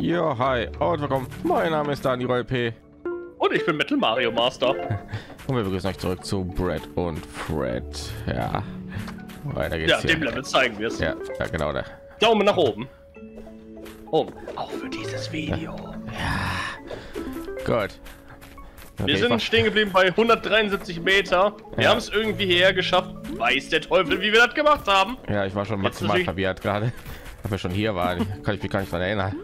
Ja, hi und willkommen. Mein Name ist Daniel P. Und ich bin Metal Mario Master. Und wir begrüßen euch zurück zu Brett und Fred. Ja, weiter geht's. Ja, hier. dem Level zeigen wir es. Ja, ja, genau da. Daumen nach oben. Oben. Auch für dieses Video. Gut. Okay, Wir sind stehen geblieben bei 173 Meter. Wir Ja. haben es irgendwie hierher geschafft. Weiß der Teufel, wie wir das gemacht haben. ja, ich war schon maximal verwirrt gerade. Ob wir schon hier waren, kann ich mich gar nicht dran erinnern.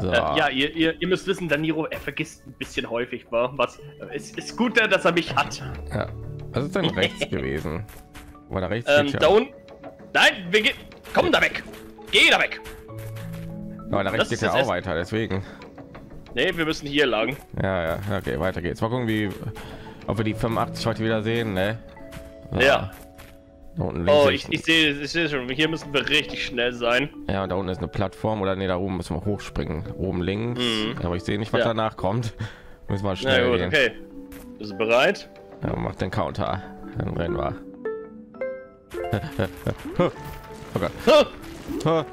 So. Äh, ja, ihr, ihr, ihr müsst wissen, Daniro, er vergisst ein bisschen häufig, wa? was. Es ist gut, dass er mich hat. ja. Was ist denn rechts gewesen? War da rechts? Ähm, da unten. Nein, wir gehen. Komm da weg. Geh da weg. Aber da rechts geht ja auch Essen. weiter, deswegen. Nee, wir müssen hier lang. Ja, ja, okay, weiter geht's. Mal gucken, wie, ob wir die 85 heute wieder sehen, ne? So. Ja. Da unten links Oh, ich, ich sehe ich sehe schon. Hier müssen wir richtig schnell sein. Ja, und da unten ist eine Plattform oder nee, da oben müssen wir hochspringen. Oben links. Mhm. Aber ich sehe nicht, was Ja. danach kommt. Müssen wir Na schnell gut, gehen. okay. Bist du bereit? Ja, macht den Counter. Dann rennen wir. oh Gott.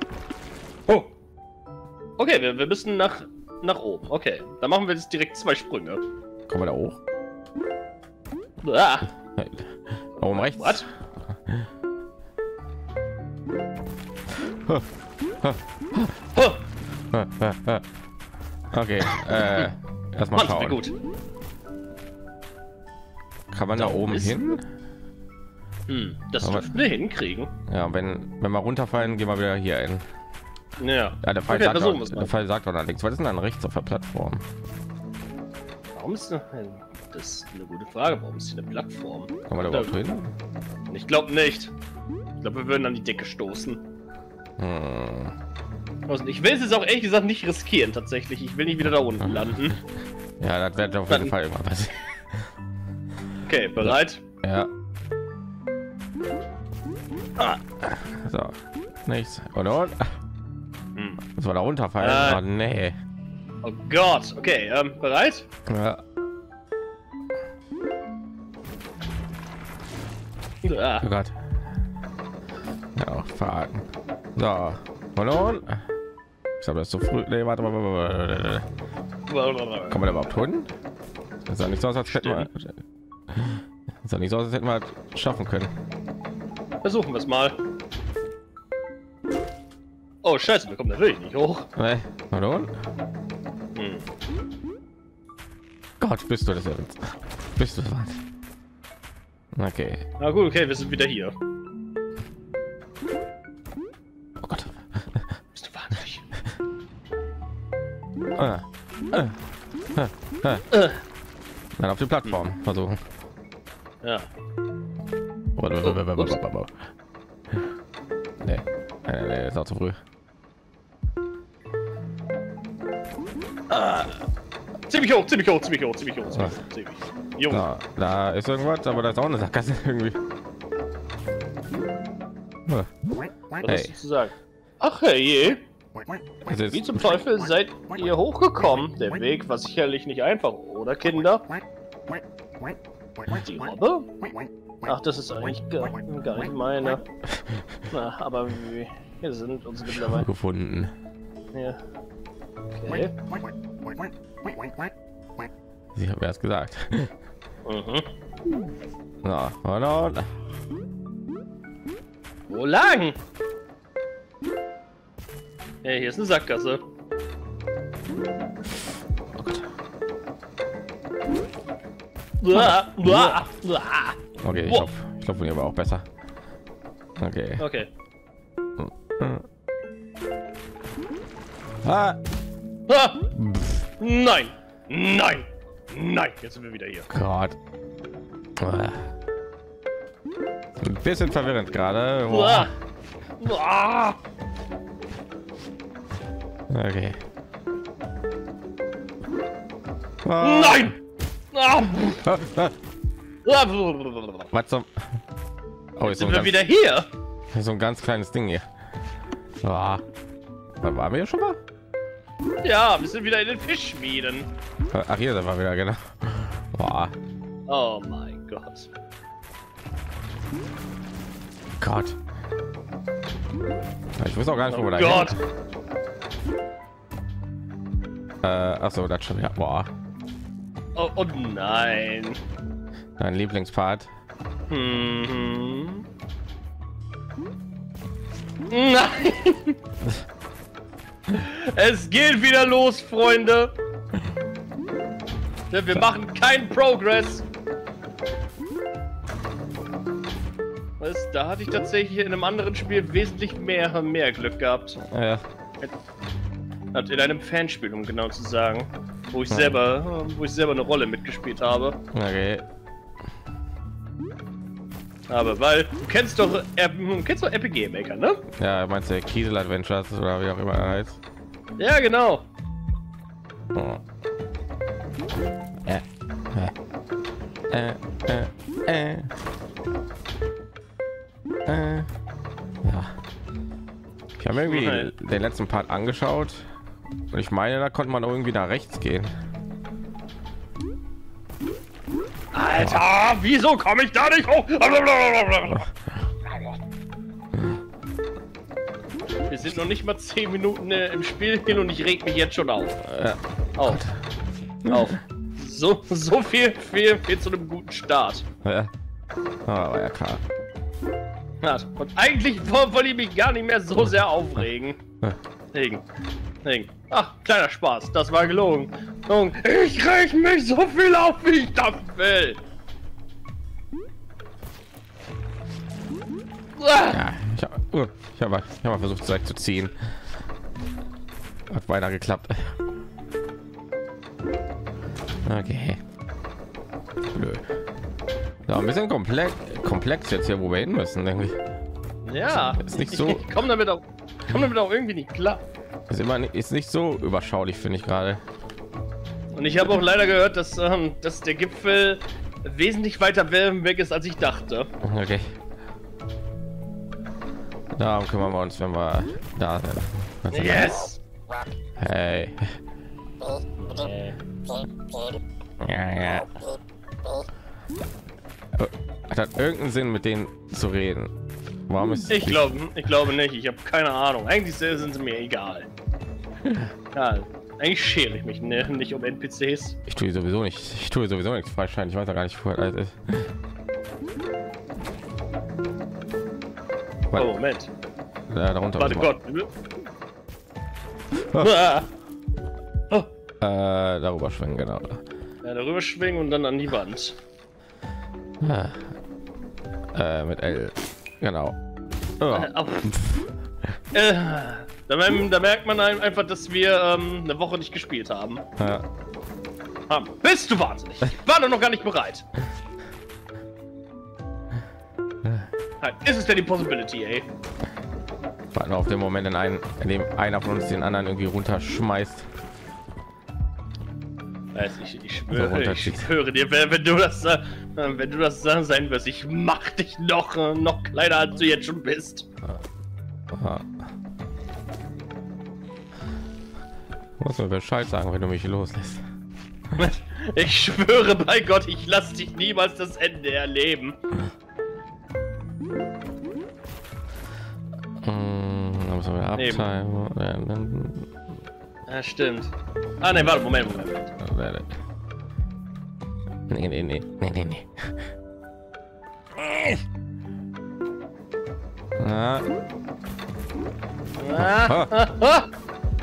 Oh. Okay, wir, wir müssen nach, nach oben. Okay, dann machen wir jetzt direkt zwei Sprünge. Kommen wir da hoch? Ah, Oben rechts. what? Okay. Äh, erstmal schauen. gut. Kann man da oben ist- hin? Hm, das Aber- dürften wir hinkriegen. Ja, wenn wenn wir runterfallen, gehen wir wieder hier hin. Ja. Ja, der Fall Okay, sagt, wir's der. Fall sagt auch allerdings, was ist denn dann rechts auf der Plattform? Warum ist denn... Das ist eine gute Frage. Warum ist hier eine Plattform? Kann man da überhaupt hin? Ich glaube nicht. Ich glaube, wir würden an die Decke stoßen. Hm. Also, Ich will es jetzt auch ehrlich gesagt nicht riskieren, tatsächlich. Ich will nicht wieder da unten landen. Ja, das wird auf jeden Fall immer passieren. Okay, bereit? Ja, Ah. so. Nichts. Und und? Hm. Muss man da runterfallen? Äh. Oh, nee. Oh Gott. Okay, ähm, bereit? Ja. Oh Gott. Ja, verraten. So. Und? Ich glaube, das ist zu früh. Nee, warte mal. Kann man da überhaupt holen? Das sah nicht so aus, als hätten wir. Das sah nicht so aus, als hätten wir es schaffen können. Versuchen wir es mal. Oh Scheiße, wir kommen natürlich nicht hoch. Nee. Und? Hm. Gott, bist du das jetzt? Bist du das? Okay. Na gut, okay, wir sind wieder hier. Oh Gott. Bist du wahnsinnig? Ah. Ah. Ah. Ah. Dann auf die Plattform versuchen. Ja. Nee. Nee, nee, nee, ist auch zu früh. Ziemlich hoch, ziemlich hoch, ziemlich hoch, ziemlich hoch, ziemlich hoch, ziemlich. Da, da ist irgendwas, aber da ist auch eine Sackgasse irgendwie. Was Hey. hast du zu sagen? Ach hey, wie zum Teufel seid ihr hochgekommen? Der Weg war sicherlich nicht einfach, oder Kinder? Die Robbe? Ach, das ist eigentlich gar, gar nicht meine. Na, aber wir, wir sind uns mittlerweile. gefunden. Ja. Okay. Sie haben erst gesagt. Mhm. Na, und. Wo lang? Ja, hier ist eine Sackgasse. Oh Gott. Uah, uah, uah. Okay, ich glaube, ich glaube, hier war auch besser. Okay. Okay. Ah, Ah. Nein! Nein! Nein! Jetzt sind wir wieder hier. Gott. Ein bisschen verwirrend gerade. Okay. Ah. Nein! Ah. Was zum? Oh, so Sind wir ganz, wieder hier? so ein ganz kleines Ding hier. Ah. Da waren wir ja schon mal? Ja, wir sind wieder in den Fischschmieden. Ach, hier sind wir wieder, genau. Boah, Oh mein Gott. Gott. Ich weiß auch gar nicht, wo wir Oh da Gott. hin. Äh, achso, das schon ja. Boah. Oh, oh nein. Dein Lieblingspart. Mhm. Nein. es geht wieder los, Freunde. Wir machen keinen Progress. Was? Da hatte ich tatsächlich in einem anderen Spiel wesentlich mehr, mehr Glück gehabt. Ja. In einem Fanspiel, um genau zu sagen. Wo ich selber, wo ich selber eine Rolle mitgespielt habe. Okay. Aber weil, du kennst doch, äh, du kennst doch Epic Maker, ne? Ja, meinst du Kiesel Adventures oder wie auch immer er heißt? Ja, genau. Oh. Äh, äh, äh, äh, äh. Ja. Ich habe irgendwie Nein. den letzten Part angeschaut und ich meine, da konnte man irgendwie nach rechts gehen. Alter, wieso komme ich da nicht hoch? Wir sind noch nicht mal 10 Minuten äh, im Spiel hin und ich reg mich jetzt schon auf. Ja. Auf. Auf. So, so viel, viel, viel zu einem guten Start. Ja. Ah, aber ja klar. Und eigentlich wo- wollte ich mich gar nicht mehr so sehr aufregen. Regen. Regen. Ach, kleiner Spaß, das war gelogen. Gelogen. Ich reg mich so viel auf, wie ich das will. Ah, Ja, ich habe mal- hab mal versucht, Zeug zu ziehen. Hat beinahe geklappt. Okay. Nö. Ja, ein bisschen komplex, komplex jetzt hier, wo wir hin müssen, denke ich. Ja, Ist nicht so- Ich komme damit auch, komm damit auch irgendwie nicht klar. Ist immer ni- ist nicht so überschaulich, finde ich gerade. Und ich habe auch leider gehört, dass, ähm, dass der Gipfel wesentlich weiter we- weg ist, als ich dachte. Okay. Darum kümmern wir uns, wenn wir da sind. Yes! Hey. Ja, ja. Hat das irgendeinen Sinn, mit denen zu reden? Warum ist Ich glaube, ich glaube nicht. Ich habe keine Ahnung. Eigentlich sind sie mir egal. Ja, eigentlich schere ich mich ne, nicht um NPCs. Ich tue sowieso nicht. Ich tue sowieso nichts freischalten. Ich weiß ja gar nicht, wo das alles ist. Oh, Moment. Da, darunter. Warte Gott. Ah. Oh, Äh, darüber schwingen, genau. ja, darüber schwingen und dann an die Wand. Äh, mit L. Genau. Oh. Äh. Äh, da, merkt- da merkt man ein- einfach, dass wir ähm, eine Woche nicht gespielt haben. Ja. Bist du wahnsinnig? War doch noch gar nicht bereit. Nein, ist es denn die Possibility, ey? Warten wir auf den Moment, in, einen, in dem einer von uns den anderen irgendwie runterschmeißt. Weiß ich, ich So schwöre, ich runterzieht. schwöre dir, wenn, wenn du das, äh, wenn du das äh, sein wirst, ich mach dich noch, äh, noch kleiner, als du jetzt schon bist. Aha. Muss mir Bescheid sagen, wenn du mich loslässt. Ich schwöre bei Gott, ich lass dich niemals das Ende erleben. Wir Eben. Ja, stimmt. Ah, ne, warte, Moment, Moment, werde- Nee, nee, nee, nee, nee, nee. Ah, Ah, ah, ah,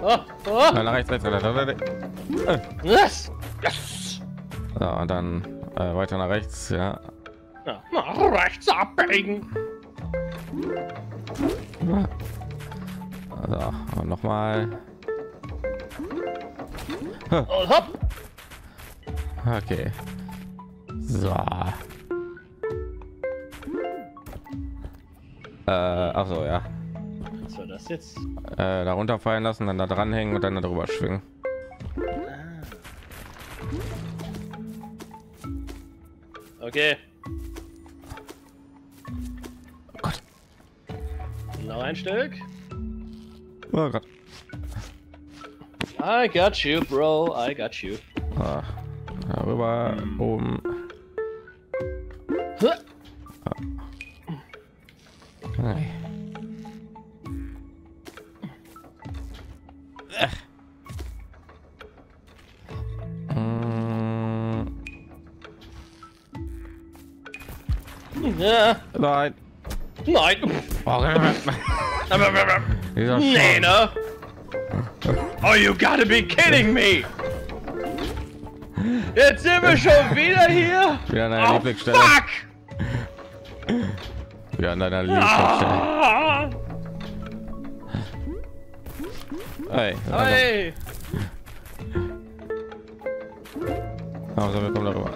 ah, ah, nach rechts, rechts, rechts, rechts, rechts. Yes! Yes! Ja, und dann äh, weiter nach rechts, ja. Ja, nach rechts abbiegen. Und noch mal. Und hopp. Okay. So. Äh, also ja. Was war das jetzt? Äh, da runterfallen lassen, dann da dranhängen und dann darüber schwingen. Okay. Gott. Noch ein Stück. Oh god. I got you, bro. I got you. Ah, rüber, oben. Huh? Ah. Yeah. Nein. Nein. Oh, dieser Nee, Scheiß. ne? Oh, you gotta be kidding me! Jetzt sind wir schon wieder hier? Wieder an Oh, Lieblingsstelle. fuck! Wieder an deiner Lieblingsstelle. Ah, Hey, hey. also wir kommen darüber.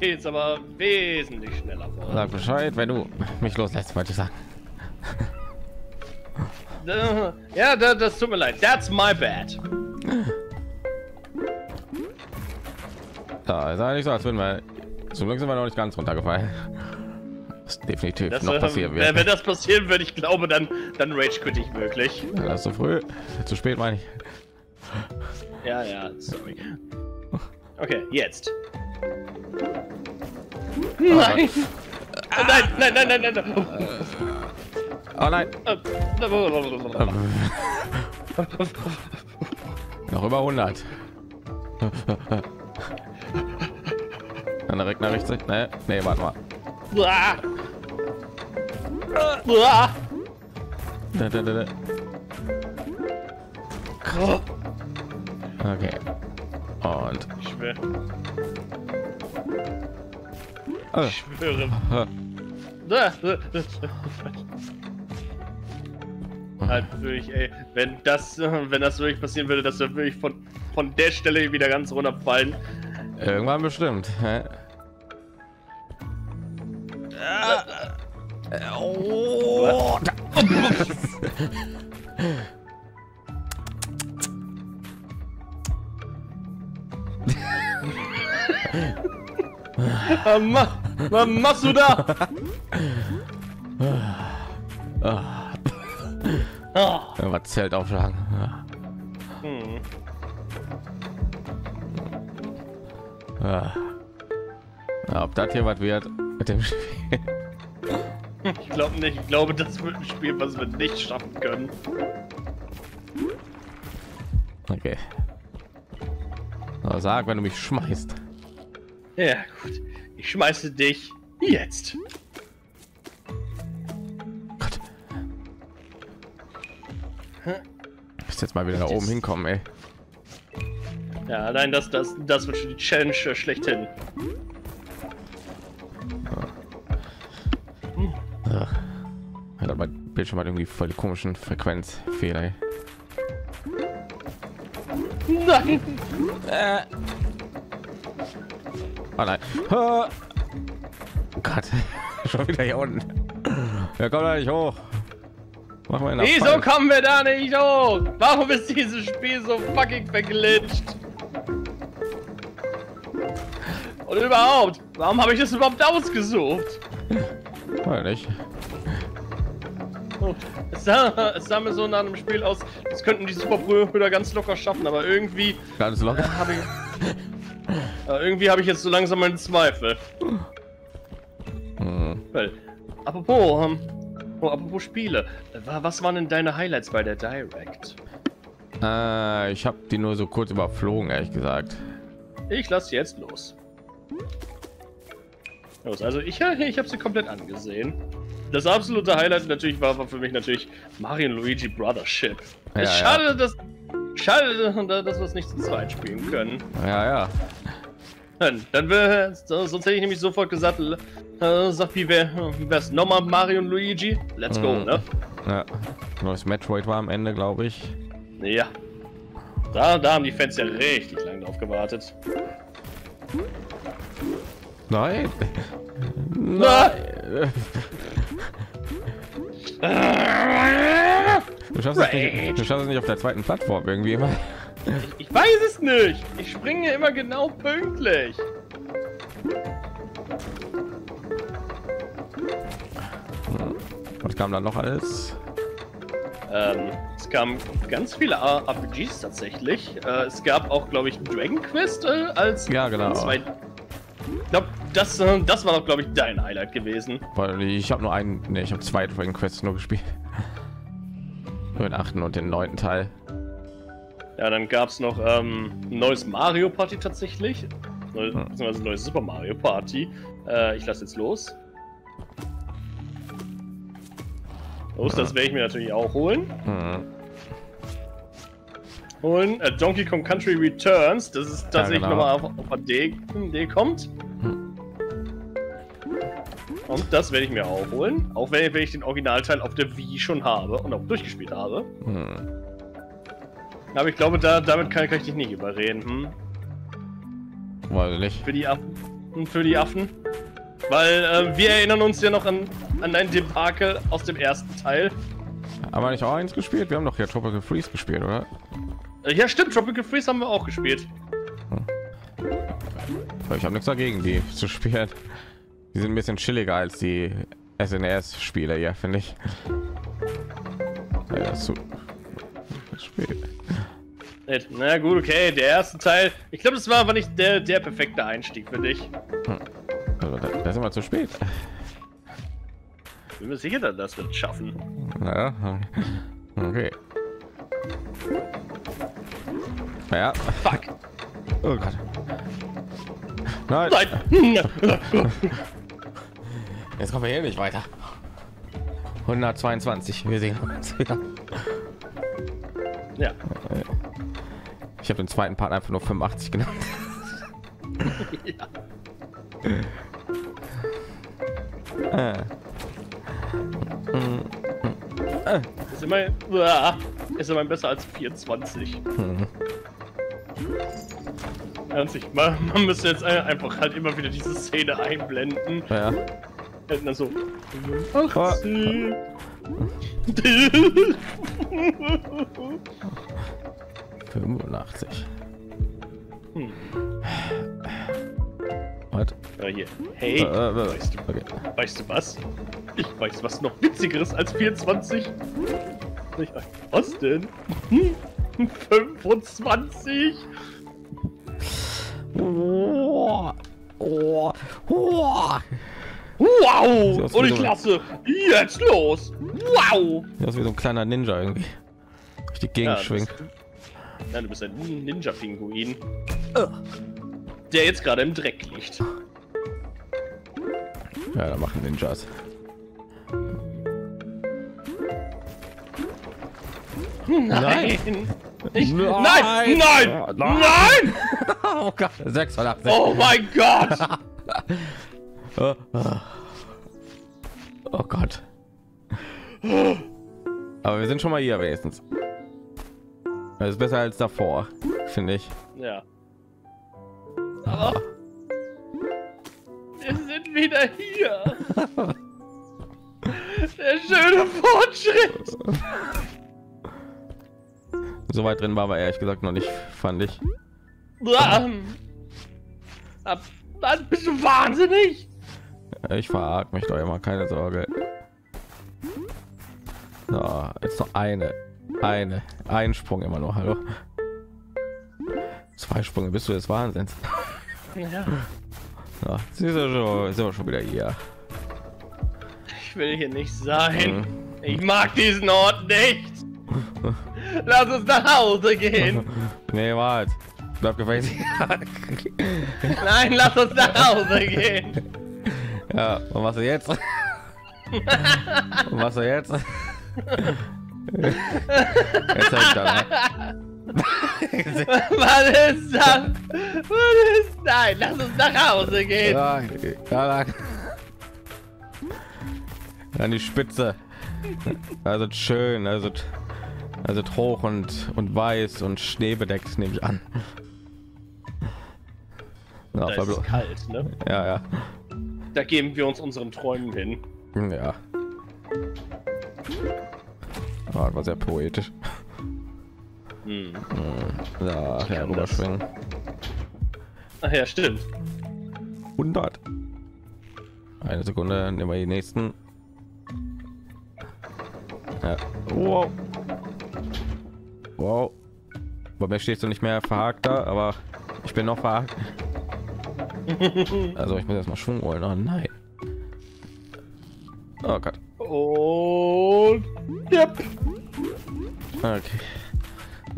Geht's aber wesentlich schneller vor. Sag Bescheid, wenn du mich loslässt, wollte ich sagen. Äh, Ja, da- das tut mir leid. That's my bad. Da ist eigentlich so, als würden wir. Zum Glück sind wir noch nicht ganz runtergefallen. Was definitiv Das, noch äh, passieren wenn, wird. wenn das passieren würde, ich glaube, dann, dann rage quit ich wirklich. Das ist zu früh, zu spät meine ich. Ja, ja, sorry. Okay, jetzt. Nein! Nein, nein, nein, nein, nein, nein. Oh nein, noch über 100. Dann direkt nach rechts. Ne, nee, warte mal. Okay. Und. Ich Oh. ich schwöre. Ha. Halt wirklich, ey, wenn das, äh, wenn das wirklich passieren würde, dass wir wirklich von, von der Stelle wieder ganz runterfallen. Irgendwann bestimmt. hä? Oh, Was, ma, was machst du da? Ah. Was Zelt aufschlagen. Hm. Ja, ob das hier was wird mit dem Spiel. Ich glaube nicht. Ich glaube, das wird ein Spiel, was wir nicht schaffen können. Okay. Aber sag, wenn du mich schmeißt. Ja, gut. Ich schmeiße dich jetzt. Gott. Bist jetzt mal wieder da oben hinkommen, ey. Ja, allein das, das, das wird schon die Challenge äh, schlechthin. Hat mein Bildschirm hat irgendwie voll die komischen Frequenzfehler. ey. Nein! Oh nein. Ah. Gott. Schon wieder hier unten. Ja, komm da nicht hoch. Mach mal Wieso kommen wir da nicht hoch? Warum ist dieses Spiel so fucking verglitscht? Und überhaupt, warum habe ich das überhaupt ausgesucht? Weiß nicht. Oh, Es sah, es sah mir so nach einem Spiel aus, das könnten die Superbrüder ganz locker schaffen, aber irgendwie Ganz locker. habe ich... Aber irgendwie habe ich jetzt so langsam meinen Zweifel. Hm. Weil, apropos, ähm, oh, apropos Spiele, wa- was waren denn deine Highlights bei der Direct? Äh, ich habe die nur so kurz überflogen, ehrlich gesagt. Ich lasse jetzt los. Los, also ich, ich habe sie komplett angesehen. Das absolute Highlight natürlich war, war für mich natürlich Mario und Luigi Brothership. Ja, ist ja. schade, dass schade, dass wir es nicht zu zweit spielen können. Ja, ja. Dann, dann wär, so- sonst hätte ich nämlich sofort gesagt, äh, sag wie wer wär's nochmal Mario und Luigi? Let's go, Mhm. ne? ja. Neues Metroid war am Ende, glaube ich. Ja. Da, da haben die Fans ja richtig lange drauf gewartet. Nein. Na, Du schaffst, es nicht, du schaffst es nicht auf der zweiten Plattform irgendwie immer. Ich weiß es nicht. Ich springe immer genau pünktlich. Was kam dann noch alles? Ähm, es kamen ganz viele RPGs tatsächlich. Äh, es gab auch, glaube ich, Dragon Quest äh, als Ja, genau. Zwei... Ich glaube, das, äh, das war doch, glaube ich, dein Highlight gewesen. Weil ich habe nur einen, nee, ich habe zwei Dragon Quests nur gespielt. den achten und den neunten Teil. Ja, dann gab es noch ähm, ein neues Mario Party tatsächlich. Neu, hm. ein neues Super Mario Party. Äh, ich lasse jetzt los. Los, das werde ich mir natürlich auch holen. Hm. Holen. Äh, Donkey Kong Country Returns. Das ist tatsächlich ja, genau. nochmal auf, auf D, D kommt. Hm. Und das werde ich mir auch holen. Auch wenn, wenn, ich den Originalteil auf der Wii schon habe und auch durchgespielt habe. Hm. Aber ich glaube, da, damit kann, kann ich dich nicht überreden. Hm? Weiß nicht. Für die Affen. Hm, für die Affen. Weil äh, wir erinnern uns ja noch an, an ein Debakel aus dem ersten Teil. Aber nicht auch eins gespielt? Wir haben doch ja Tropical Freeze gespielt, oder? Äh, ja, stimmt. Tropical Freeze haben wir auch gespielt. Hm. Ich habe nichts dagegen, die zu spielen. Die sind ein bisschen chilliger als die SNES-Spiele hier, finde ich. Ja, zu Spiel. Na gut, okay, der erste Teil. Ich glaube, das war aber nicht der, der perfekte Einstieg für dich. Hm. Also, da, sind wir zu spät. Bin mir sicher, dass wir es schaffen. Ja, okay. Ja. Fuck. Oh Gott. Nein. Nein. Jetzt kommen wir hier nicht weiter. 122. Wir sehen uns wieder. Ja. Ich habe den zweiten Part einfach nur 85 genannt. ja. Ist immer, ist immer besser als 24. Hm. Ernstlich, man, man müsste jetzt einfach halt immer wieder diese Szene einblenden. Ja. Und dann so 80. 85. Hm. Was? Ja, hier. Hey, äh, äh, weißt, du, okay. weißt du was? Ich weiß was noch witzigeres als 24. Was denn? 25? Oh, oh, oh. Wow! Und ich lasse jetzt los! Wow! Das ist wie so ein kleiner Ninja irgendwie. Ich die Gegend ja. Ja, du bist ein Ninja-Pinguin. Der jetzt gerade im Dreck liegt. Ja, da machen Ninjas. Nein! Ich, nein! Nein! Nein! Nein! oh Gott, 680. Oh mein Gott! oh Gott. Aber wir sind schon mal hier wenigstens. Das ist besser als davor, finde ich. Ja. Oh. Wir sind wieder hier. Der schöne Fortschritt. So weit drin war aber ehrlich gesagt noch nicht, fand ich. Was bist du wahnsinnig? Ich verarg mich doch immer, keine Sorge. So, jetzt noch eine, eine, ein Sprung immer noch. Hallo. Zwei Sprünge bist du des Wahnsinns. Ja. Ja, siehst du schon, sind wir schon wieder hier. Ich will hier nicht sein. Hm. Ich mag diesen Ort nicht. Lass uns nach Hause gehen. Nee, warte. Bleib gefällt. Nein, lass uns nach Hause gehen. Ja, und was jetzt? und was jetzt? jetzt hängt er. was ist das? Was ist? Nein, lass uns nach Hause gehen. Ja, ja, an die Spitze. Also schön, also also hoch und und weiß und schneebedeckt nehme ich an. Ja, da ist kalt, ne? Ja, ja. Da geben wir uns unseren Träumen hin. Ja. Oh, war sehr poetisch. Hm. Ja, hm. ja rüberschwingen. Ach ja, stimmt. 100. Eine Sekunde, nehmen wir die nächsten. Ja. Wow. Wow. Bei mir stehst du nicht mehr verhakt da, aber ich bin noch verhakt. also ich muss erstmal Schwung holen. Oh nein. Oh Gott. Und yep. Okay.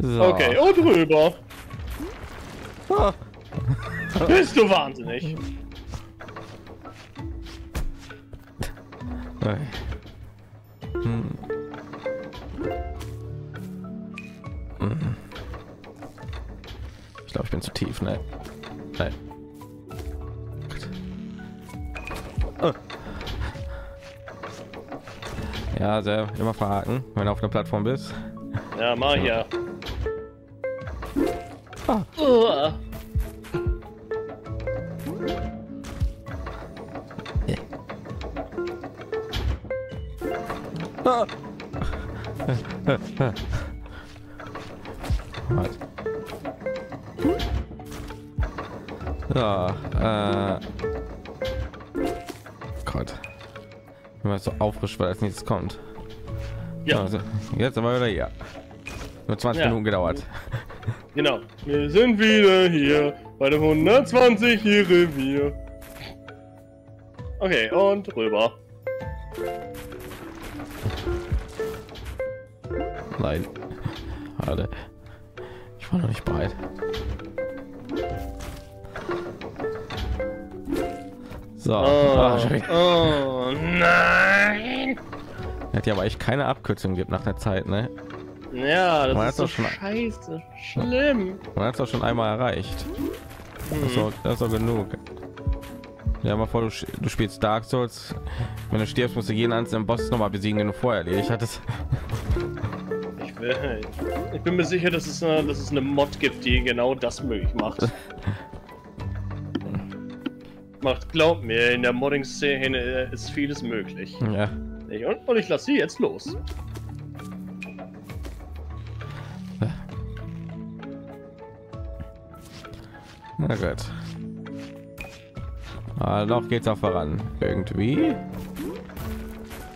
So. Okay, und rüber. Ah. Bist du wahnsinnig? Hm. Bin zu tief, ne? Nein. Oh. Ja, sehr immer verhaken, wenn du auf der Plattform bist. Ja, mach ja. Ah. So aufrisch, weil als nichts kommt. Ja. Also, jetzt aber wieder hier. Nur 20 ja. Minuten gedauert. Genau. Wir sind wieder hier bei dem 120 hier Revier. Okay, und rüber. Nein. Warte. Ich war noch nicht bereit. So. Oh, oh! Hat ja aber echt keine Abkürzung gibt nach der Zeit, ne? Ja, das man ist doch schon scheiße, schlimm. Man hat es doch schon einmal erreicht. Hm. Das, ist doch, das ist doch genug. Ja, mal vor, du, du, spielst Dark Souls. Wenn du stirbst, musst du jeden einzelnen Boss noch mal besiegen, den du vorher erledigt hattest. Ich, will, ich bin mir sicher, dass es, eine, dass es eine Mod gibt, die genau das möglich macht. macht. Glaub mir, in der Modding-Szene ist vieles möglich. Ja. Und, und ich lasse sie jetzt los. Na gut. Ah, noch geht's auch voran. Irgendwie.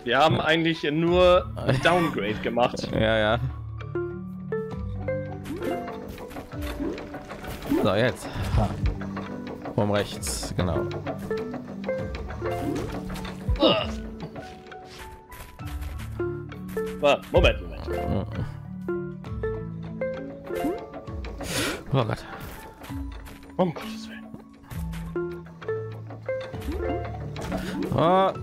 Wir haben eigentlich nur Downgrade gemacht. Ja, ja. So, jetzt. Vom rechts, genau. Moment, Moment. Oh Gott. Um Gottes Willen. Ah.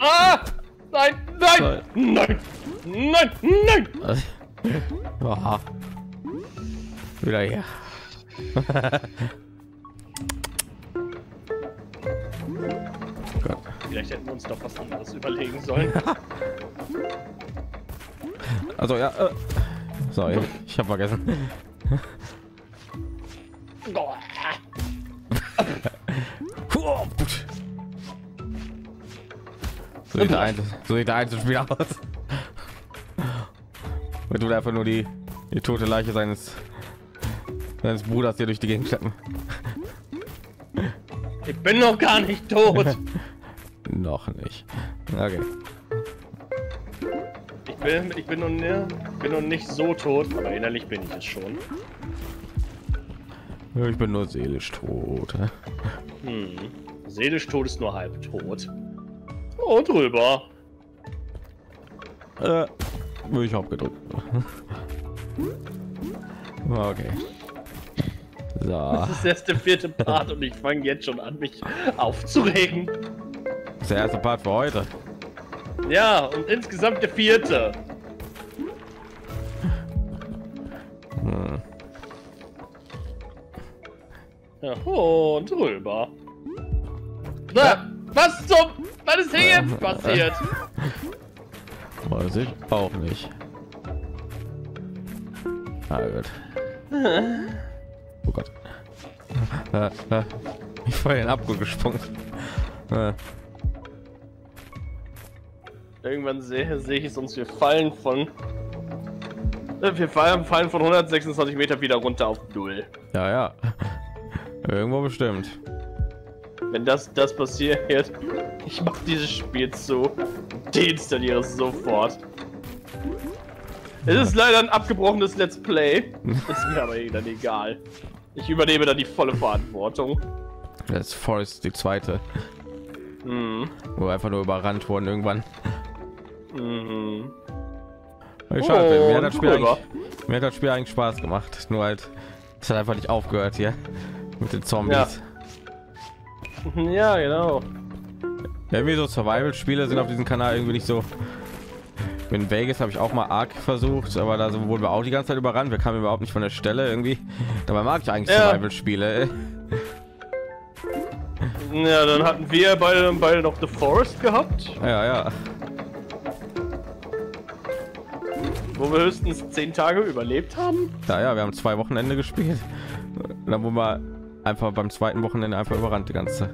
ah! Nein, nein, nein, nein, nein! Oh. Wieder hier. Äh. So, ich, ich habe vergessen. so sieht der Einzel, so sieht der Einzelspiel aus. Wenn du einfach nur die, die tote Leiche seines seines Bruders hier durch die Gegend schleppen. Ich bin noch gar nicht tot. noch nicht. Okay. Ich bin, ich bin noch, ne, bin noch nicht so tot, aber innerlich bin ich es schon. Ich bin nur seelisch tot. Hm. Seelisch tot ist nur halb tot. Und drüber. Äh, ich habe gedrückt. okay. So. Das ist erst der vierte Part und ich fange jetzt schon an, mich aufzuregen. Das ist der erste Part für heute. Ja, und insgesamt der vierte. Hm. Ja, und drüber. Na, was zum... Was ist hier jetzt passiert? Weiß ich auch nicht. Ah, gut. Oh Gott. Ich war in Abgrund gesprungen. Irgendwann sehe, sehe ich es uns. Wir fallen von. Äh, wir fallen, fallen von 126 Meter wieder runter auf Null. Ja, ja. Irgendwo bestimmt. Wenn das das passiert, ich mache dieses Spiel zu. Deinstalliere es sofort. Es ist leider ein abgebrochenes Let's Play. Ist mir aber dann egal. Ich übernehme da die volle Verantwortung. Das ist Forest die zweite. Mhm. Wo einfach nur überrannt wurden irgendwann. Mhm. Ich schade, oh, mir, hat das Spiel mir hat das Spiel eigentlich Spaß gemacht. Nur halt, es hat einfach nicht aufgehört hier mit den Zombies. Ja, ja genau. Irgendwie so Survival-Spiele sind auf diesem Kanal irgendwie nicht so. In Vegas habe ich auch mal arg versucht, aber da wurden wir auch die ganze Zeit überrannt. Wir kamen überhaupt nicht von der Stelle irgendwie. Dabei mag ich eigentlich ja. Survival-Spiele. Ja, dann hatten wir beide, beide noch The Forest gehabt. Ja, ja. Wo wir höchstens zehn Tage überlebt haben. Ja, ja, wir haben zwei Wochenende gespielt. Dann wo wir einfach beim zweiten Wochenende einfach überrannt die ganze.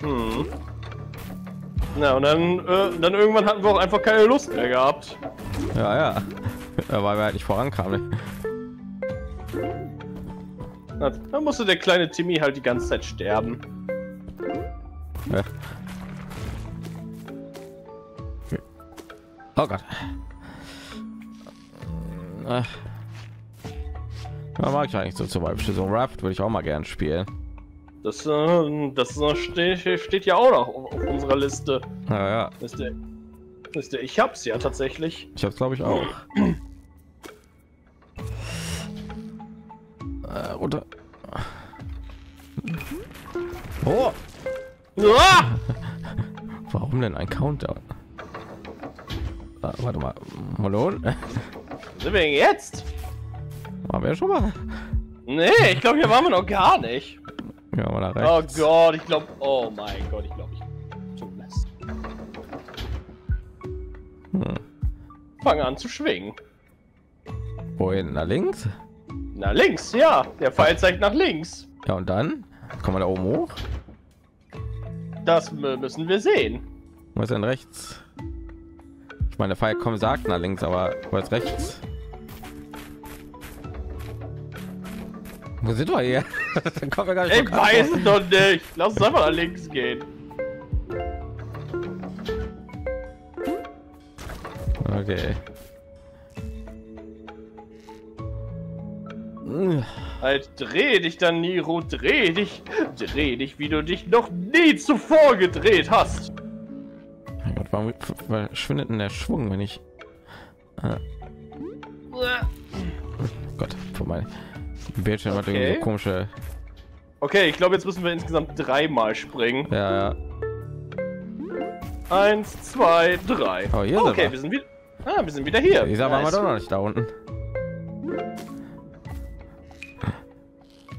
Hm. Na und dann, äh, dann irgendwann hatten wir auch einfach keine Lust mehr gehabt. Ja, ja. ja weil wir halt nicht vorankamen. Dann musste der kleine Timmy halt die ganze Zeit sterben. Ja. Oh Gott. Ach. Ja, mag ich eigentlich so zum Beispiel so Raft würde ich auch mal gern spielen. Das, äh, das steht, steht ja auch noch auf, auf unserer Liste. Ja, ja. Liste. Liste. Ich hab's ja tatsächlich. Ich hab's glaube ich auch. äh, runter. Oh! Ah! Warum denn ein Countdown? Ah, warte mal, Malone? Sind wir jetzt? Waren wir schon mal? Nee, ich glaube, hier waren wir noch gar nicht. Ja, mal oh rechts. Oh Gott, ich glaube, oh mein Gott, ich glaube, ich. Hm. Fange an zu schwingen. Wohin? Nach links? Na links, ja. Der Pfeil zeigt nach links. Ja, und dann? Kommen wir da oben hoch? Das müssen wir sehen. Was ist denn rechts? Ich meine, der Pfeil kommt sagt nach links, aber was rechts? Wo sind wir hier? Dann kommen wir gar nicht. Ich weiß es doch nicht. Lass uns einfach nach links gehen. Okay. Halt, dreh dich dann, Niro, dreh dich. Dreh dich, wie du dich noch nie zuvor gedreht hast. Mein Gott, warum verschwindet denn der Schwung, wenn ich... Ah. Gott, vorbei. Bildschirm okay. hat irgendwie so komische. Okay, ich glaube, jetzt müssen wir insgesamt dreimal springen. Ja, ja. Eins, zwei, drei. Oh, hier okay, wir. wir. sind wieder. Ah, wir sind wieder hier. Dieser nice. waren wir doch noch nicht da unten.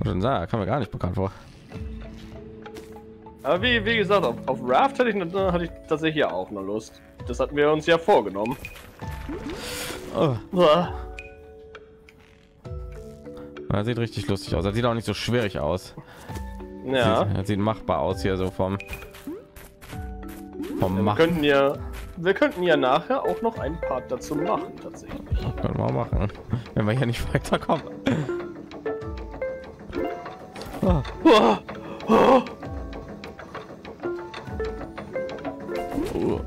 Und sah, kam mir gar nicht bekannt vor. Aber wie, wie gesagt, auf, auf Raft hatte ich, hatte ich tatsächlich auch noch Lust. Das hatten wir uns ja vorgenommen. Oh. Das sieht richtig lustig aus. Das sieht auch nicht so schwierig aus. Ja. Sieht, sieht machbar aus hier so vom. Vom ja, wir könnten ja, wir könnten ja nachher auch noch ein Part dazu machen tatsächlich. Das können wir machen, wenn wir hier nicht weiterkommen. Oh. Oh. Oh. Oh.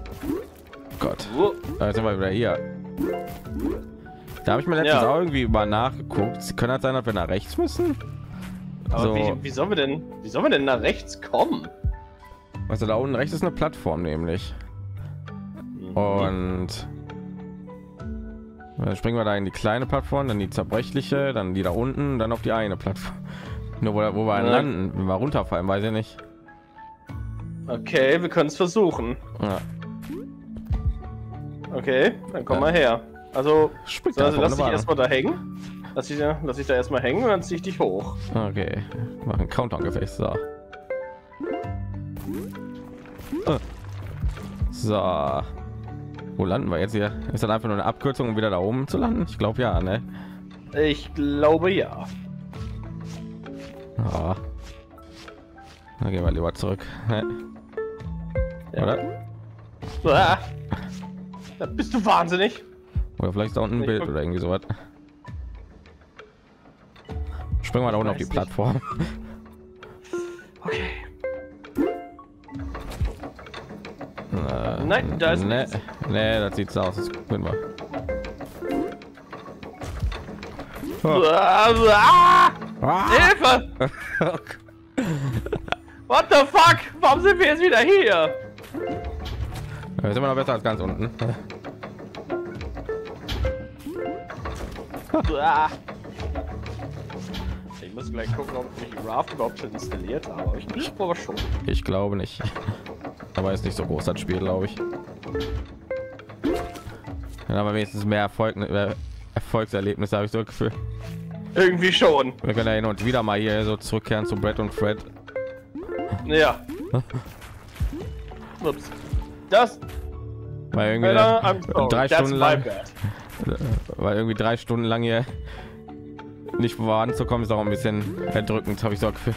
Gott. Da sind wir wieder hier. Da habe ich mir letztens ja. auch irgendwie mal nachgeguckt. Sie können halt sein, dass wir nach rechts müssen. Aber so. wie, wie sollen wir denn, wie sollen wir denn nach rechts kommen? Also da unten rechts ist eine Plattform nämlich. Mhm. Und dann springen wir da in die kleine Plattform, dann die zerbrechliche, dann die da unten, dann auf die eine Plattform. Nur wo, wo wir ja. landen, wenn wir runterfallen, weiß ich nicht. Okay, wir können es versuchen. Ja. Okay, dann komm ja. mal her. Also, so, also lass dich erstmal da hängen. Lass dich, lass dich da erstmal hängen und dann zieh ich dich hoch. Okay, machen Countdown gefecht. So. So. Wo landen wir jetzt hier? Ist das einfach nur eine Abkürzung, um wieder da oben zu landen? Ich glaube ja, ne? Ich glaube ja. Oh. Dann gehen wir lieber zurück. Ja. Oder? Ah. Da bist du wahnsinnig. Oder vielleicht da unten ein Bild oder irgendwie sowas. Springen wir da unten auf die Plattform. Okay. Äh, Nein, da ist ne, nee, das sieht so aus. Das können wir. Oh. Ah, ah. Hilfe! What the fuck? Warum sind wir jetzt wieder hier? Ja, sind wir noch besser als ganz unten. ich muss gleich gucken, ob ich Raft überhaupt schon installiert habe. Ich glaube aber schon. Ich glaube nicht. Aber ist nicht so groß das Spiel, glaube ich. Dann haben wir wenigstens mehr Erfolg, mehr Erfolgserlebnisse, habe ich so Gefühl. Irgendwie schon. Wir können ja hin und wieder mal hier so zurückkehren zu Brett und Fred. Ja. Ups. Das. Weil irgendwie Hello, drei That's Stunden lang. Weil irgendwie drei Stunden lang hier nicht voranzukommen, ist auch ein bisschen erdrückend, habe ich so Gefühl.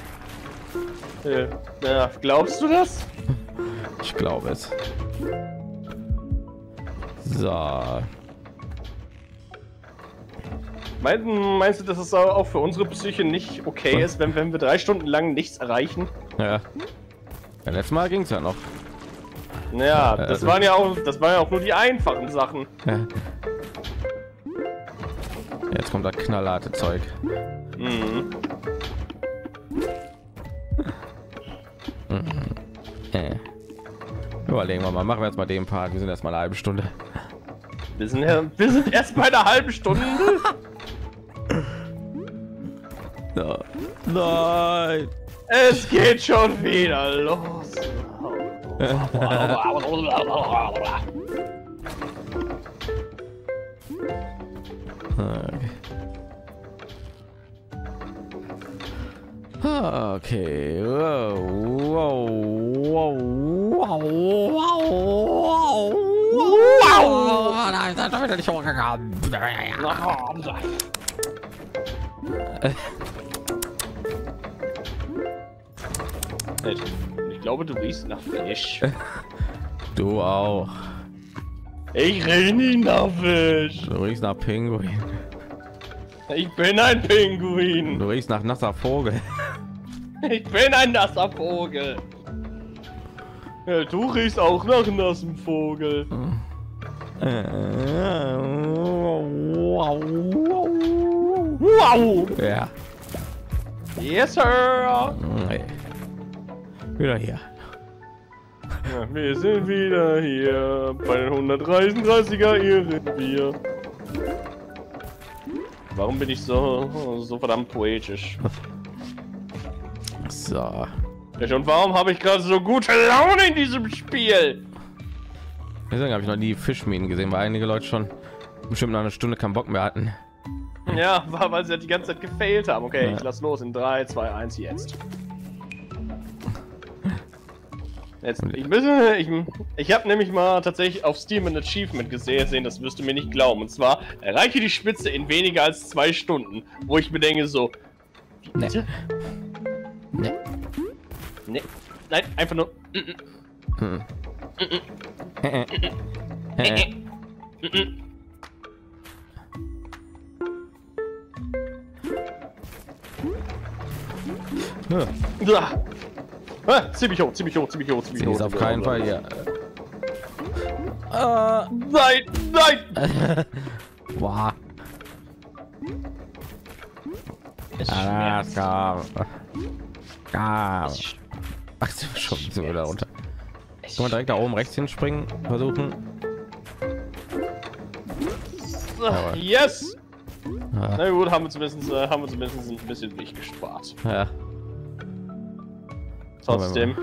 Ja. glaubst du das? Ich glaube es. So. Meinst, meinst du, dass es auch für unsere Psyche nicht okay ist, wenn, wenn wir drei Stunden lang nichts erreichen? Ja. ja letztes Mal ging es ja noch. Ja, das Äh, waren ja auch, das waren ja auch nur die einfachen Sachen. Jetzt kommt das knallharte Zeug. Mhm. Äh. Überlegen wir mal, machen wir jetzt mal den Part. Wir sind erst mal eine halbe Stunde. Wir sind, ja, wir sind erst bei einer halben Stunde. So. Nein. Es geht schon wieder los. Okay. Wow. Wow. Wow. Wow. Wow. Wow. Da ist er wieder nicht hochgegangen. Ich glaube, du riechst nach Fisch. Du auch. Ich rieche nicht nach Fisch. Du riechst nach Pinguin. Ich bin ein Pinguin. Du riechst nach nasser Vogel. Ich bin ein nasser Vogel. Ja, du riechst auch nach nassem Vogel. Wow. Ja. Yes, Sir. Wieder hier. Ja, wir sind wieder hier bei den 133er Irrenbier. Warum bin ich so, so verdammt poetisch? So. Ja, und warum habe ich gerade so gute Laune in diesem Spiel? Deswegen habe ich noch nie Fischminen gesehen, weil einige Leute schon bestimmt nach einer Stunde keinen Bock mehr hatten. Ja, weil sie halt die ganze Zeit gefailt haben. Okay, Ja. ich lass los in 3, 2, 1 jetzt. Jetzt, ich, müssen- ich, ich habe nämlich mal tatsächlich auf Steam ein Achievement gesehen, das wirst du mir nicht glauben. Und zwar erreiche die Spitze in weniger als zwei Stunden, wo ich mir denke so, Nee. Nee. Nee. Nein, einfach nur. Hm. Äh, äh. Äh, äh. Ah. Ah, ziemlich hoch, ziemlich hoch, ziemlich hoch, ziemlich Sie hoch. ist auf keinen. Fall hier. Nein, nein! Wow. Es Ah, schmerzt. Es sch- Ach, schon wir da runter. Können wir direkt da oben rechts hinspringen? Versuchen. Ah, Yes! Ah, Na gut, haben wir zumindest, äh, haben wir zumindest ein bisschen Weg gespart. ja. Trotzdem.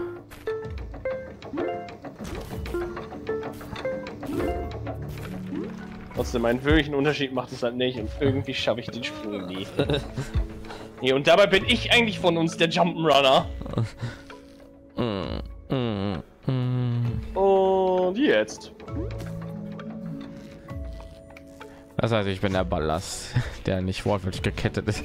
Trotzdem, einen wirklichen Unterschied macht es halt nicht und irgendwie schaffe ich den Sprung nie. nee, und dabei bin ich eigentlich von uns der Jump'n'Runner. Und jetzt. Das heißt, ich bin der Ballast, der nicht wortwörtlich gekettet ist.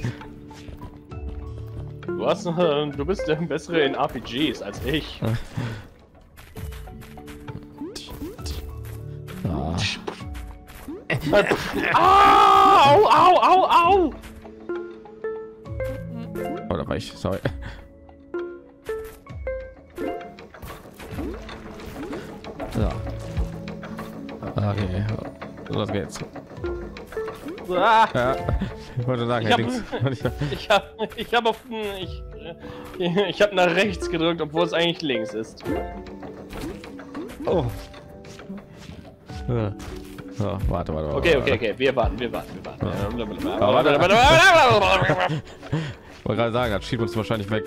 Du, hast, äh, du bist der Bessere in RPGs als ich. Ah, au, au, au, au! oder war ich? Sorry. So. Okay, los geht's. Ah, Ja, ich wollte sagen, Ich hab- Dings. ich habe ich hab auf ich, ich habe nach rechts gedrückt, obwohl es eigentlich links ist. Oh. Ja. So, warte, warte, warte. Okay, okay, okay. Wir warten, wir warten, wir warten. Warte, warte, warte. Ich wollte gerade sagen, das schiebt uns wahrscheinlich weg.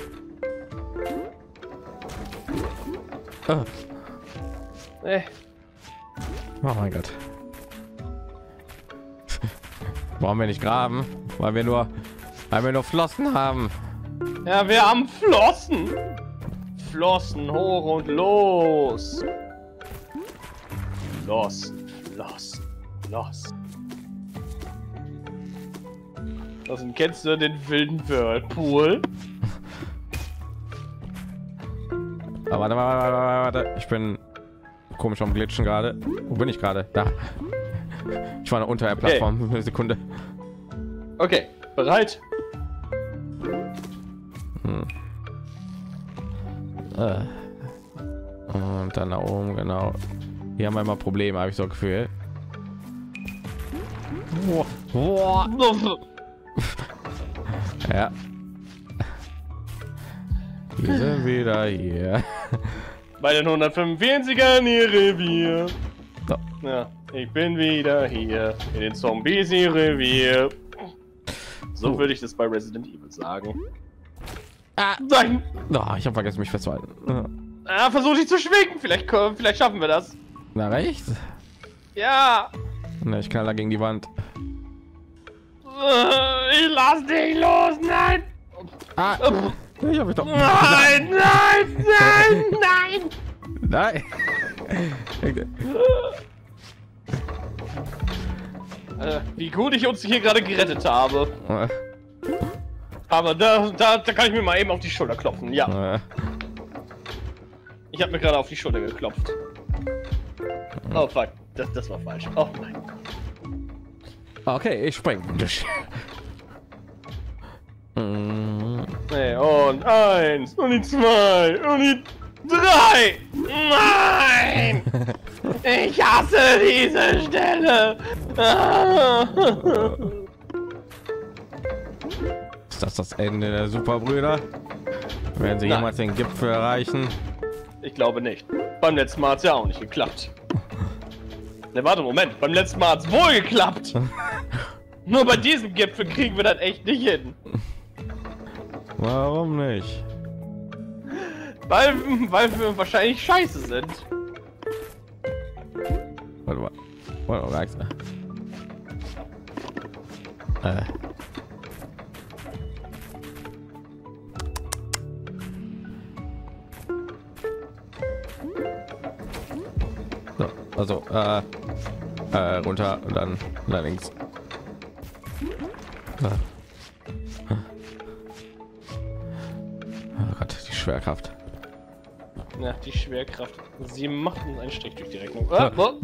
Ah, Äh, Oh mein Gott. Warum wir nicht graben? Weil wir nur, weil wir nur Flossen haben. Ja, wir haben Flossen. Flossen hoch und los. Los, los, los. Was denn, kennst du den wilden Whirlpool? Warte, warte, warte, warte, warte. Ich bin komisch am Glitschen gerade. Wo bin ich gerade? Da. Ich war noch unter der Plattform. Eine Sekunde. Okay, bereit? Äh. Und dann nach oben, genau. Hier haben wir immer Probleme, habe ich so ein Gefühl. Ja. Wir sind wieder hier. Bei den 145ern ihr Revier. So. Ja, ich bin wieder hier in den Zombies ihr Revier. So Oh. würde ich das bei Resident Evil sagen. Ah, nein! Oh, ich habe vergessen, mich festzuhalten. Ah, versuch dich zu schwingen. Vielleicht, vielleicht schaffen wir das. Na recht? Ja! Ne, ich knall da gegen die Wand. Äh, Ich lass dich los! Nein! Ah, ich habe mich doch. Nein! Nein! Nein! Nein! Nein. Äh, wie gut ich uns hier gerade gerettet habe. Äh, Aber da, da, da kann ich mir mal eben auf die Schulter klopfen. Ja, äh, ich habe mir gerade auf die Schulter geklopft. Oh fuck, das, das war falsch. Oh nein. Okay, ich spring. Nee, und eins, und die zwei, und die drei. Nein! Ich hasse diese Stelle. Ist das das Ende der Superbrüder? Werden sie Nein. jemals den Gipfel erreichen? Ich glaube nicht. Beim letzten Mal hat es ja auch nicht geklappt. Ne, warte, Moment. Beim letzten Mal hat es wohl geklappt. Nur bei diesem Gipfel kriegen wir das echt nicht hin. Warum nicht? Weil, weil wir wahrscheinlich scheiße sind. Warte mal. Warte mal. Äh. So, also, äh, äh, runter und dann nach links. Ah. Oh Gott, die Schwerkraft. Ja, die Schwerkraft. Sie macht uns einen Strich durch die Rechnung. Ah, bo-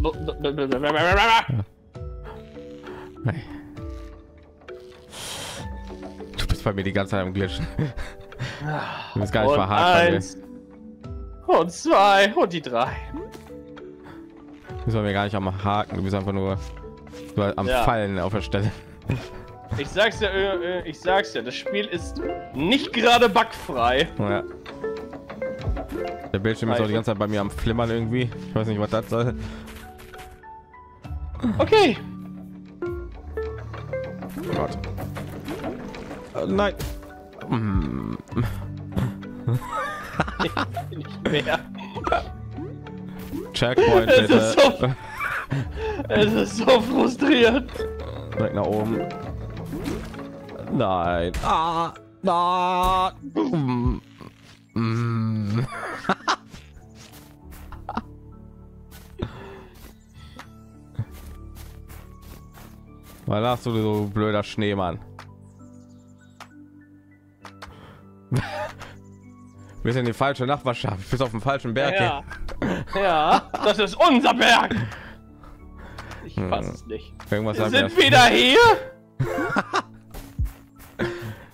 bist bei mir die ganze Zeit am Glitschen. Du bist gar nicht eins. Und zwei. Und die drei. Bei mir gar nicht am Haken. Du bist einfach nur nur am Ja. Fallen auf der Stelle. Ich sag's ja, äh, äh, ich sag's ja, das Spiel ist nicht gerade bugfrei. Ja. Der Bildschirm ist auch die ganze Zeit bei mir am Flimmern irgendwie. Ich weiß nicht, was das soll. Okay. Oh Gott. Nein. Nicht mehr. Checkpoint Es bitte. ist so- Es ist so frustrierend. Direkt nach oben. Nein. Ah, na. Mm. Mm. Was lachst du, so blöder Schneemann? Wir sind in die falsche Nachbarschaft. Bis auf den falschen Berg. Ja. Ja, das ist unser Berg. Ich Hm. fass es nicht. Irgendwas Wir sind wieder hier.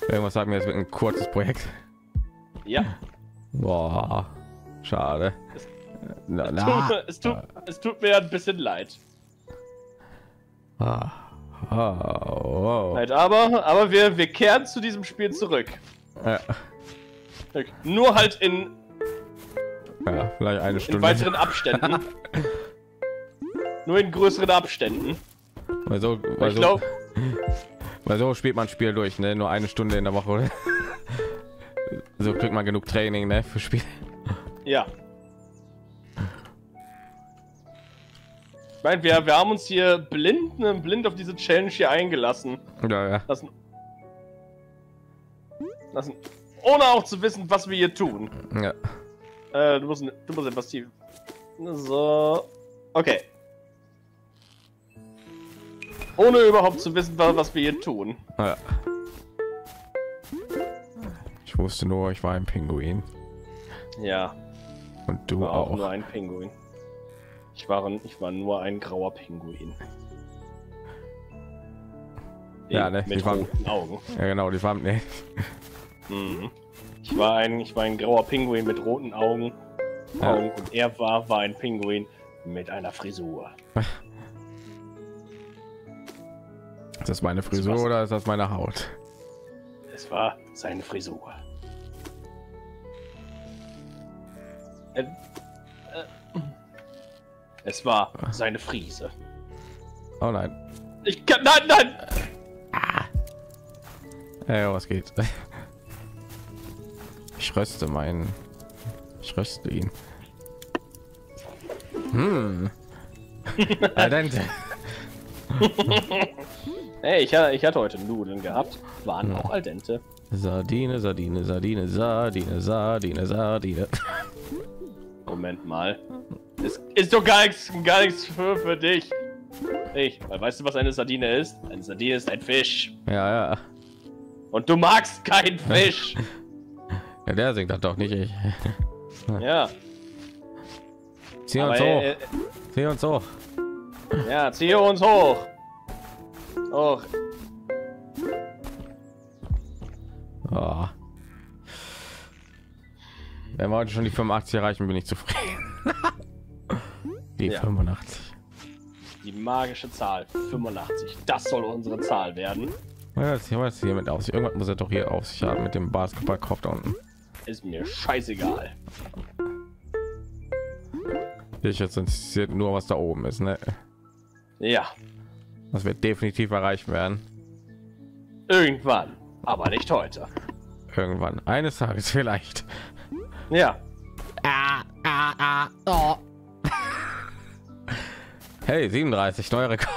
irgendwas sagt mir, es wird ein kurzes Projekt. Ja. Boah, schade. Na, Tut, na. mir- es, tut, es tut mir ein bisschen leid. Ah, oh, oh. Leid, aber, aber wir, wir kehren zu diesem Spiel zurück. Ja, Nur halt in, ja, vielleicht eine in Stunde. weiteren Abständen. Nur in größeren Abständen. Weil so, weil, so, glaub... weil so spielt man Spiel durch, ne? Nur eine Stunde in der Woche. so kriegt man genug Training, ne? Für Spiel. Ja. Ich meine, wir, wir haben uns hier blind, ne, blind auf diese Challenge hier eingelassen. Ja, ja. Lassen, lassen, ohne auch zu wissen, was wir hier tun. Ja. Äh, du musst, du musst etwas tief. So. Okay. Ohne überhaupt zu wissen, was wir hier tun. Ja. Ich wusste nur, ich war ein Pinguin. Ja. Und du auch. auch. Nur ein Pinguin. Ich war, ich war nur ein grauer Pinguin. Ja, ne? Mit roten waren, Augen. Ja, genau, die waren. Ne. Mhm. Ich war ein, ich war ein grauer Pinguin mit roten Augen. Ja. Augen und er war, war ein Pinguin mit einer Frisur. Ist das meine Frisur das oder ist das meine Haut? Es war seine Frisur. Äh, es war seine Friese. Oh nein. Ich kann. Nein, nein! Ah. Hey, was geht? Ich röste meinen. Ich röste ihn. Hm. hey, ich, ich hatte heute Nudeln gehabt. Waren auch al dente. Sardine, Sardine, Sardine, Sardine, Sardine, Sardine. Moment mal. Es ist doch gar nichts, gar nichts für, für dich. Ich, weil weißt du, was eine Sardine ist? Eine Sardine ist ein Fisch. Ja, ja. Und du magst keinen Fisch. Ja, der singt das doch nicht ich. ja. Zieh uns hoch. Äh, zieh uns hoch. Ja, zieh uns hoch. Hoch. Oh. Wenn wir heute schon die 85 erreichen, bin ich zufrieden. Die ja. 85. Die magische Zahl 85. Das soll unsere Zahl werden. Ja, was hier mit aus. Irgendwas muss er doch hier auf sich haben mit dem Basketballkopf da unten. Ist mir scheißegal. Ich jetzt interessiert nur, was da oben ist, ne? Ja. Das wird definitiv erreichen werden. Irgendwann, aber nicht heute. Irgendwann, eines Tages vielleicht. Ja. Ah, ah, ah, oh. Hey, 37, neuer Rekord.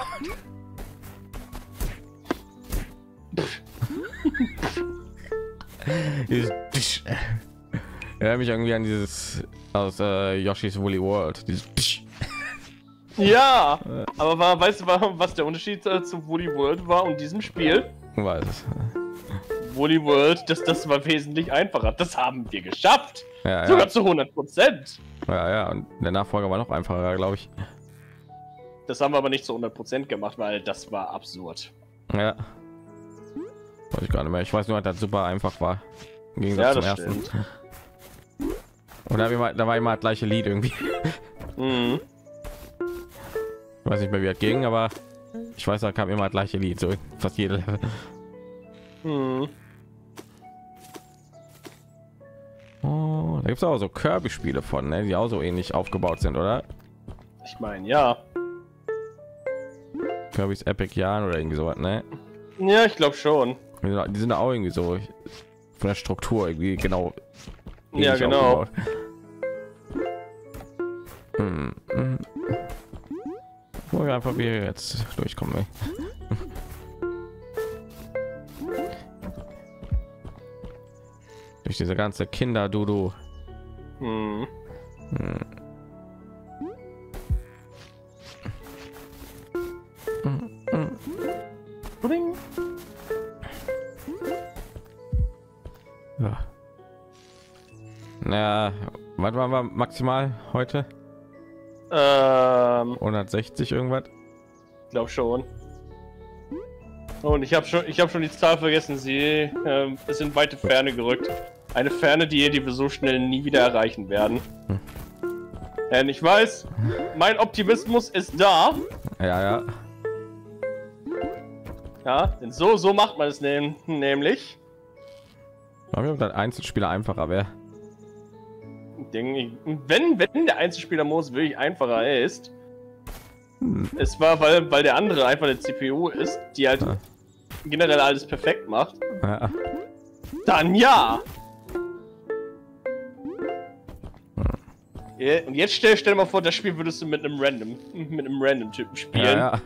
Erinnert mich irgendwie an dieses aus äh, Yoshi's Woolly World. Dieses ja, aber war, weißt du, was der Unterschied äh, zu Woolly World war und diesem Spiel? Weiß. Woolly World, das, das war wesentlich einfacher. Das haben wir geschafft. Ja, Sogar ja. zu 100 Prozent. Ja, ja, und der Nachfolger war noch einfacher, glaube ich. Das haben wir aber nicht zu 100 Prozent gemacht, weil das war absurd. Ja. Weiß ich gar nicht mehr. Ich weiß nur, dass das super einfach war. Im Gegensatz ja, zum ersten. Stimmt. Und da, immer, da war immer das gleiche Lied irgendwie. Mhm. Ich weiß nicht mehr, wie es ging, aber ich weiß, da kam immer das gleiche Lied, so fast jede Level. Mhm. Oh, da gibt es auch so Kirby-Spiele von, ne, die auch so ähnlich aufgebaut sind, oder? Ich meine, ja. Kirby's Epic Jahren oder irgendwie sowas, ne? Ja, ich glaube schon. Die sind auch irgendwie so von der Struktur irgendwie genau. Ja, genau. Hm, hm. einfach wie jetzt durchkommen. Durch diese ganze Kinder maximal heute? Ähm, 160 irgendwas? Glaub schon. Und ich habe schon, ich habe schon die Zahl vergessen. Sie ähm, ist in weite Ferne gerückt. Eine Ferne, die, die wir so schnell nie wieder erreichen werden. Hm. Denn ich weiß, mein Optimismus ist da. Ja, ja. Ja, denn so, so macht man es nämlich. Warum dann Einzelspieler einfacher wäre? Wenn, wenn der Einzelspieler Modus wirklich einfacher ist, Hm. Es war, weil, weil der andere einfach eine CPU ist, die halt ah. generell alles perfekt macht. Ja. Dann ja. Hm. Und jetzt stell, stell dir mal vor, das Spiel würdest du mit einem Random, mit einem Random Typen spielen. Ja,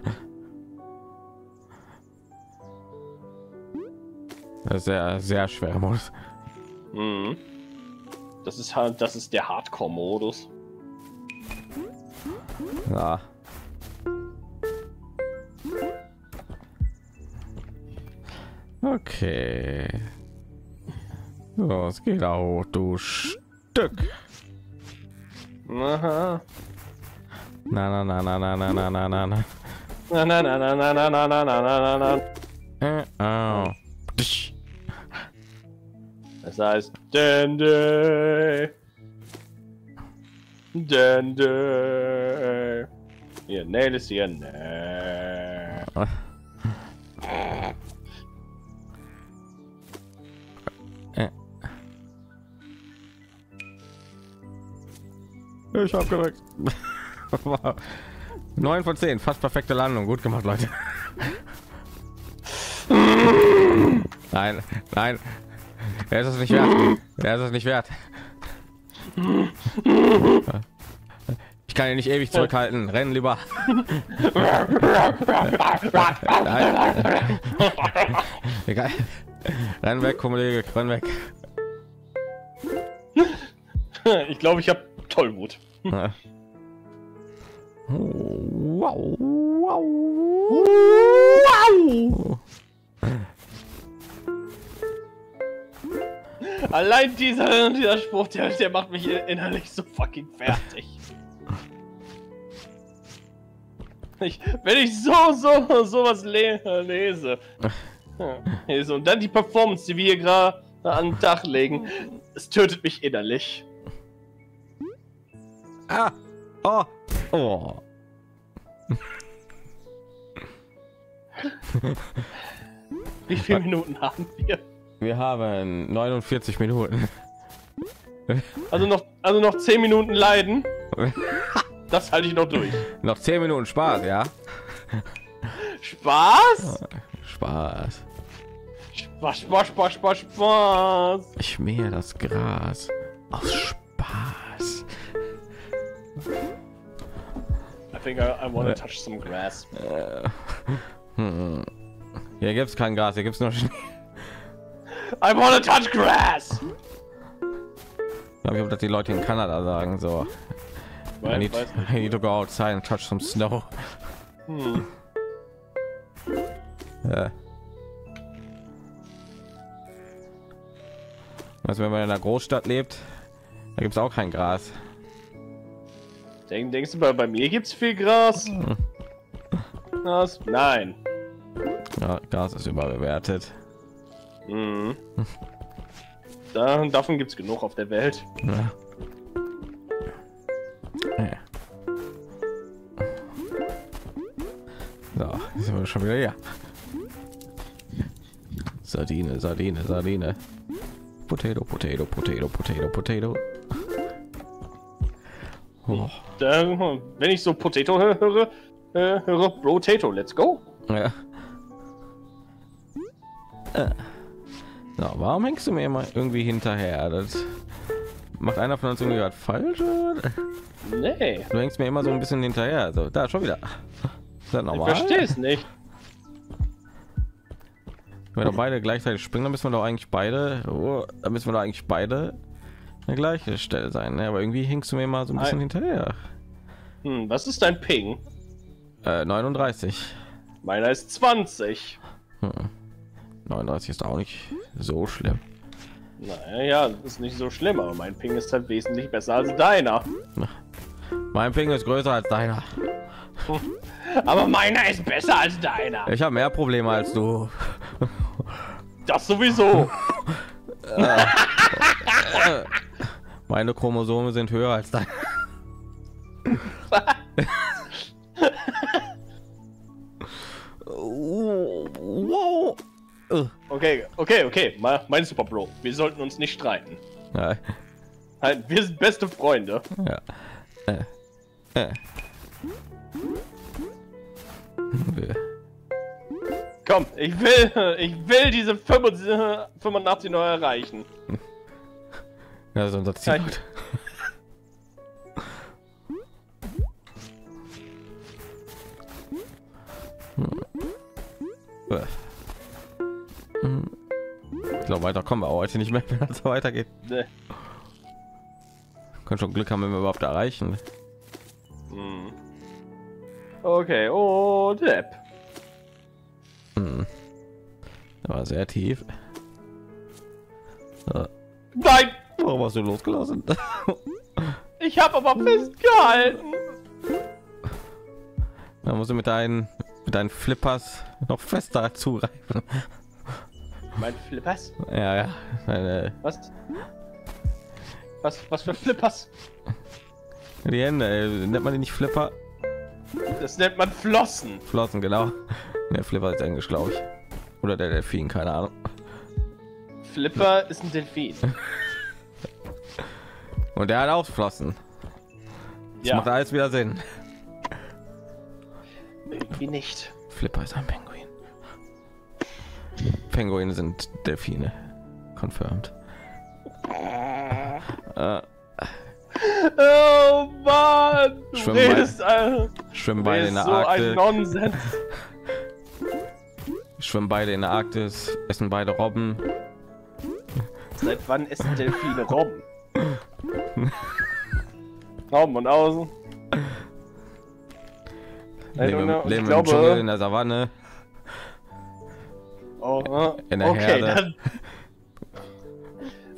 ja. Sehr, sehr schwer Modus. Mhm. Das ist halt, das ist der Hardcore-Modus. Ja. Okay. Los, geht auch, du Stück. Aha. Na na na na na na na na na na. Na na na na na na na na na na Äh. Das heißt Dende. Dende. Ihr Nail ist ihr Nail. Ich hab geweckt. 9 von 10, fast perfekte Landung. Gut gemacht, Leute. nein, nein. Er ist es nicht wert. Er ist es nicht wert. Ich kann ihn nicht ewig zurückhalten. Rennen lieber. Egal. Renn weg, Kollege, renn weg. Ich glaube, ich habe Tollwut. Wow. Wow. wow. Allein dieser, dieser Spruch, der, der macht mich innerlich so fucking fertig. Ich, wenn ich so, so, sowas le lese, lese und dann die Performance, die wir hier gerade an den Tag legen, es tötet mich innerlich. Ah! Oh! Oh! Wie viele Minuten haben wir? Wir haben 49 Minuten. Also noch, also noch 10 Minuten leiden. Das halte ich noch durch. Noch 10 Minuten Spaß, ja? Spaß? Spaß. Spaß, Spaß, Spaß, Spaß, Spaß. Ich mähe das Gras aus Spaß. I think I, I want to touch some grass. Äh, hm. Hier gibt's kein Gras, hier gibt's nur Schnee. I wanna touch grass. Ich glaube, dass die Leute in Kanada sagen so. I need, I need to go outside and touch some snow. Hm. Ja. Also wenn man in einer Großstadt lebt, da gibt es auch kein Gras. Denk, denkst du, bei, bei mir gibt es viel Gras? Hm. Gras? Nein. Ja, Gas ist überbewertet. Mhm. Da, davon gibt es genug auf der Welt. Ja. Ja. So, sind wir schon wieder hier. Sardine, Sardine, Sardine. Potato, Potato, Potato, Potato, Potato. Oh. Da, wenn ich so Potato höre, äh, höre Potato, let's go. Ja. Äh. So, warum hängst du mir immer irgendwie hinterher? Das macht einer von uns irgendwie was falsch? Nee. Du hängst mir immer so ein bisschen hinterher. Also, da schon wieder. Ist das normal? Ich verstehe es nicht. Wenn wir doch beide gleichzeitig springen, dann müssen wir doch eigentlich beide, oh, da müssen wir doch eigentlich beide eine gleiche Stelle sein. Ne? Aber irgendwie hängst du mir immer so ein bisschen Nein. hinterher. Hm, was ist dein Ping? Äh, 39. Meiner ist 20. Hm. 39 ist auch nicht so schlimm. Naja, das ist nicht so schlimm, aber mein Ping ist halt wesentlich besser als deiner. Mein Ping ist größer als deiner. Aber meiner ist besser als deiner. Ich habe mehr Probleme als du. Das sowieso. Meine Chromosome sind höher als deine. wow. Okay, okay, okay. Mein Super Bro, wir sollten uns nicht streiten. Nein. Halt, wir sind beste Freunde. Ja. Äh. Äh. Komm, ich will, ich will diese 85 neu erreichen. Ja, das ist unser Ziel. Ich glaube, weiter kommen wir heute nicht mehr, wenn es weitergeht. Nee. Können schon Glück haben, wenn wir überhaupt erreichen. Hm. Okay, und Depp. Hm. war sehr tief. Nein! Warum hast du losgelassen? ich habe aber festgehalten. Da musst du mit deinen mit deinen Flippers noch fester zugreifen. Mein Flippers? Ja, ja. Meine... Was? Was, was für Flippers? Die Hände, ey. nennt man die nicht Flipper? Das nennt man Flossen. Flossen, genau. Der Flipper ist Englisch, glaube ich. Oder der Delfin, keine Ahnung. Flipper ist ein Delfin. Und der hat auch Flossen. Das ja. macht alles wieder Sinn. Irgendwie nicht. Flipper ist ein Pinguin. Pinguine sind Delfine. Confirmed. Äh. Oh Mann! Schwimmen, Schwimmen beide in der so Arktis. Ein Nonsens. Schwimmen beide in der Arktis, essen beide Robben. Seit wann essen Delfine Robben? Robben und außen. Leben, leben im glaube, Dschungel, in der Savanne. Oh, in der okay, Herde. Dann...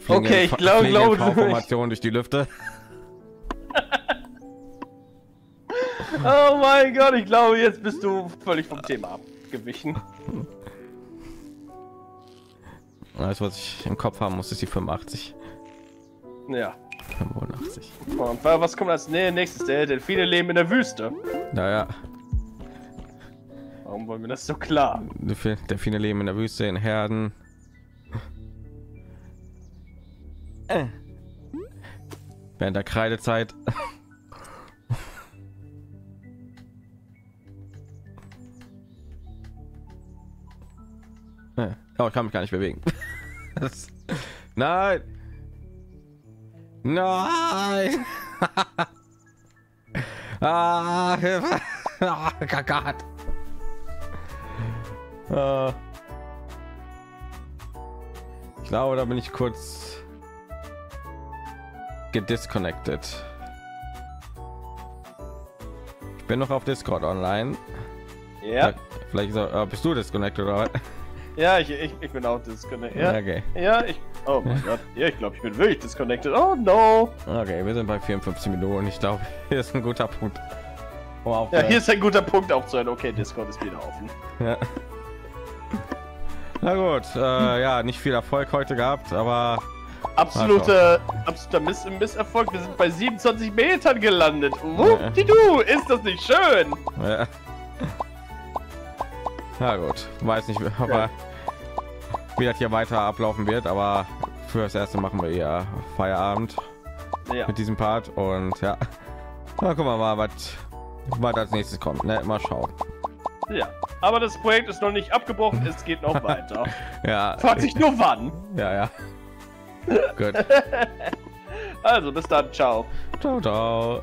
okay, ich glaube, glaube Information durch die Lüfte. oh mein Gott, ich glaube, jetzt bist du völlig vom Thema abgewichen. Alles, was ich im Kopf haben muss, ist die 85. Ja. 85. Und was kommt als nächstes? Der Delfine leben in der Wüste. Naja. Warum wollen wir das so klar? Delfine leben in der Wüste in Herden. Äh. Während der Kreidezeit. äh. Oh, ich kann mich gar nicht bewegen. Das... Nein. Nein. ah, Hilfe. Oh Gott. Uh, ich glaube, da bin ich kurz gedisconnected. Ich bin noch auf Discord online. Ja. Vielleicht so, uh, bist du disconnected oder? Ja, ich, ich, ich bin auch disconnected. Ja, okay. ja ich. Oh mein Gott. Ja, ich glaube, ich bin wirklich disconnected. Oh no. Okay, wir sind bei 54 Minuten. Ich glaube, hier ist ein guter Punkt. Um ja, hier ist ein guter Punkt auch zu sein. Okay, Discord ist wieder offen. Ja. Na gut, äh, ja, nicht viel Erfolg heute gehabt, aber absolute, absoluter Miss Misserfolg. Wir sind bei 27 Metern gelandet. du, ist das nicht schön? Ja. Na gut, weiß nicht, ob ja wie das hier weiter ablaufen wird, aber für das erste machen wir ja Feierabend ja. mit diesem Part und ja, na, gucken wir mal, was, was als nächstes kommt. Ne? Mal schauen. Ja, aber das Projekt ist noch nicht abgebrochen, es geht noch weiter. ja. Fragt sich nur wann. Ja, ja. Gut. also bis dann, ciao. Ciao, ciao.